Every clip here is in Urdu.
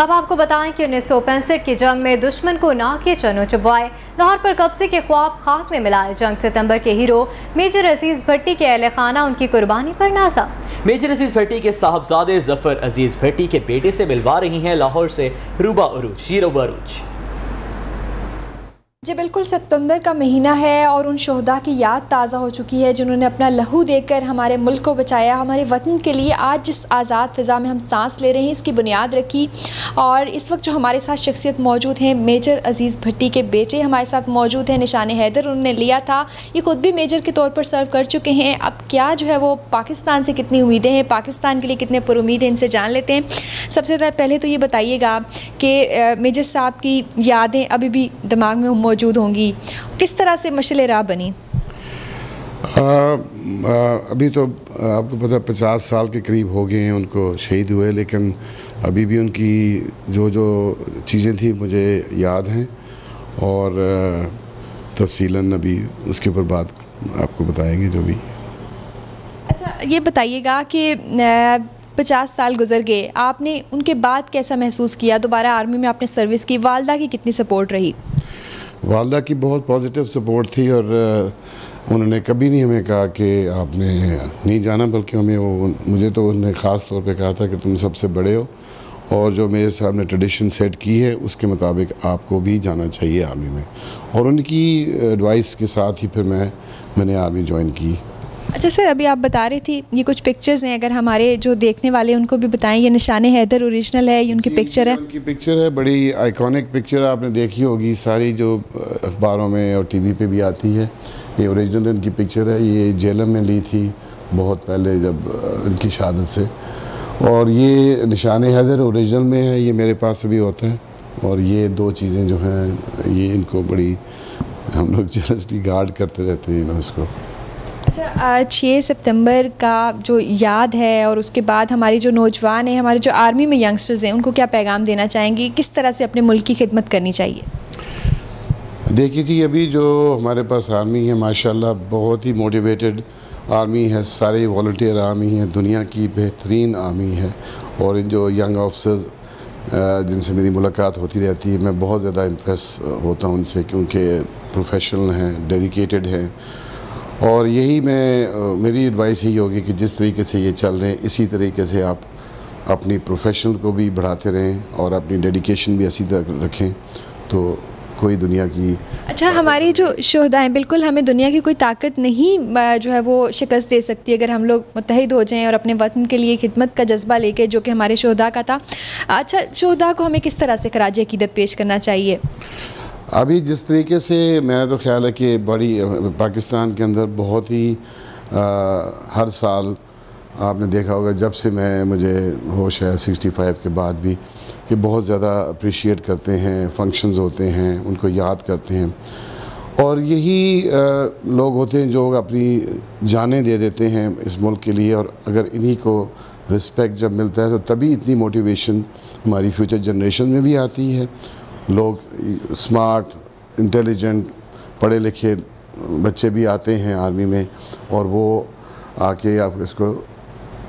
اب آپ کو بتائیں کہ انیس سو پینسٹھ کی جنگ میں دشمن کو نہ کے چنو چبوائے۔ لاہور پر قبضے کے خواب خاک میں ملائے جنگ ستمبر کے ہیرو میجر عزیز بھٹی کے اہل خانہ ان کی قربانی پر نازا میجر عزیز بھٹی کے صاحبزادے ظفر عزیز بھٹی کے بیٹے سے ملوا رہی ہیں لاہور سے روبا عروج شیروبا عروج۔ جی بالکل، ستمبر کا مہینہ ہے اور ان شہدہ کی یاد تازہ ہو چکی ہے جنہوں نے اپنا لہو دے کر ہمارے ملک کو بچایا، ہمارے وطن کے لیے آج جس آزاد فضا میں ہم سانس لے رہے ہیں، اس کی بنیاد رکھی۔ اور اس وقت جو ہمارے ساتھ شخصیت موجود ہیں، میجر عزیز بھٹی کے بیٹے ہمارے ساتھ موجود ہیں، نشان حیدر، انہوں نے لیا تھا۔ یہ خود بھی میجر کے طور پر سرو کر چکے ہیں۔ اب کیا جو ہے وہ پاکستان سے کتنی امیدیں ہیں، پاکستان کے لیے کتنے پر امید ہیں، ان سے جان لیتے ہیں۔ سب سے پہلے تو یہ بتائیے گا کہ میجر صاحب کی یادیں ابھی بھی دماغ میں موجود ہوں گی۔ کس طرح سے مشل راہ بنی؟ ابھی تو آپ کو پتہ پچاس سال کے قریب ہو گئے ہیں ان کو شہید ہوئے لیکن ابھی بھی ان کی جو جو چیزیں تھیں مجھے یاد ہیں۔ اور تفصیلاً ابھی اس کے اوپر بات آپ کو بتائیں گے جو بھی۔ اچھا یہ بتائیے گا کہ پچاس سال گزر گئے۔ آپ نے ان کے بعد کیسا محسوس کیا؟ دوبارہ آرمی میں آپ نے سروس کی۔ والدہ کی کتنی سپورٹ رہی؟ والدہ کی بہت پازیٹیو سپورٹ تھی اور انہوں نے کبھی نہیں ہمیں کہا کہ آپ نے نہیں جانا، بلکہ ہمیں وہ، مجھے تو انہوں نے خاص طور پہ کہا تھا کہ تم سب سے بڑے ہو اور جو میرے صاحب نے ٹریڈیشن سیٹ کی ہے، اس کے مطابق آپ کو بھی جانا چاہیے آرمی میں۔ اور ان کی ایڈوائس کے ساتھ ہی پھر میں میں نے آرمی جوائن کی۔ اچھا سر ابھی آپ بتا رہے تھی یہ کچھ پکچرز ہیں اگر ہمارے جو دیکھنے والے ان کو بھی بتائیں۔ یہ نشان حیدر اوریجنل ہے یہ ان کی پکچر ہے؟ ان کی پکچر ہے بڑی آئیکونک پکچر آپ نے دیکھی ہوگی۔ ساری جو اخباروں میں اور ٹی وی پہ بھی آتی ہے یہ اوریجنل ان کی پکچر ہے۔ یہ جیلم میں لی تھی بہت پہلے جب ان کی شہادت سے۔ اور یہ نشان حیدر اوریجنل میں ہے یہ میرے پاس بھی ہوتا ہے۔ اور یہ دو چیزیں جو ہیں یہ ان کو بڑی ہم لوگ جلسٹی گارڈ کرتے رہتے ہیں اس کو۔ اچھا چھ سپتمبر کا جو یاد ہے اور اس کے بعد ہماری جو نوجوان ہیں، ہمارے جو آرمی میں ینگسٹرز ہیں، ان کو کیا پیغام دینا چاہیں گی؟ کس طرح سے اپنے ملک کی خدمت کرنی چاہیے؟ دیکھیے جی ابھی جو ہمارے پاس آرمی ہے، ماشاءاللہ بہت ہی موٹیویٹڈ آرمی ہے۔ سارے والنٹیئر آرمی ہیں، دنیا کی بہترین آرمی ہے۔ اور ان جو ینگ آفسرز جن سے میری ملاقات ہوتی رہتی ہے، میں بہت زیادہ امپریس ہوتا ہوں ان سے کیونکہ پروفیشنل ہیں ڈیڈیکیٹڈ ہیں۔ اور یہی میں، میری ایڈوائس یہی ہوگی کہ جس طریقے سے یہ چل رہے ہیں، اسی طریقے سے آپ اپنی پروفیشنل کو بھی بڑھاتے رہیں اور اپنی ڈیڈیکیشن بھی اسی طرح رکھیں، تو کوئی دنیا کی اچھا ہماری جو شہدا ہیں، بالکل ہمیں دنیا کی کوئی طاقت نہیں جو ہے وہ شکست دے سکتی، اگر ہم لوگ متحد ہو جائیں اور اپنے وطن کے لیے خدمت کا جذبہ لے کے، جو کہ ہمارے شہدا کا تھا۔ اچھا شہدا کو ہمیں کس طرح سے خراج عقیدت پیش کرنا چاہیے؟ ابھی جس طریقے سے میرا تو خیال ہے کہ بڑی پاکستان کے اندر بہت ہی ہر سال آپ نے دیکھا ہوگا جب سے میں، مجھے ہوش ہے سکسٹی فائیو کے بعد بھی کہ بہت زیادہ اپریشیٹ کرتے ہیں، فنکشنز ہوتے ہیں، ان کو یاد کرتے ہیں۔ اور یہی لوگ ہوتے ہیں جو اپنی جانیں دے دیتے ہیں اس ملک کے لیے۔ اور اگر انہی کو رسپیکٹ جب ملتا ہے تو تبھی اتنی موٹیویشن ہماری فیوچر جنریشن میں بھی آتی ہے۔ لوگ اسمارٹ انٹیلیجنٹ پڑھے لکھے بچے بھی آتے ہیں آرمی میں اور وہ آ کے آپ اس کو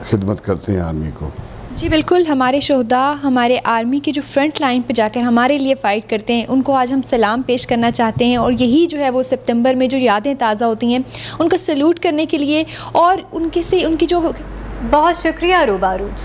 خدمت کرتے ہیں آرمی کو۔ جی بالکل ہمارے شہدا ہمارے آرمی کی جو فرنٹ لائن پہ جا کر ہمارے لیے فائٹ کرتے ہیں ان کو آج ہم سلام پیش کرنا چاہتے ہیں اور یہی جو ہے وہ سپتمبر میں جو یادیں تازہ ہوتی ہیں ان کو سلوٹ کرنے کے لیے اور ان کے سے ان کی جو بہت شکریہ روباروج۔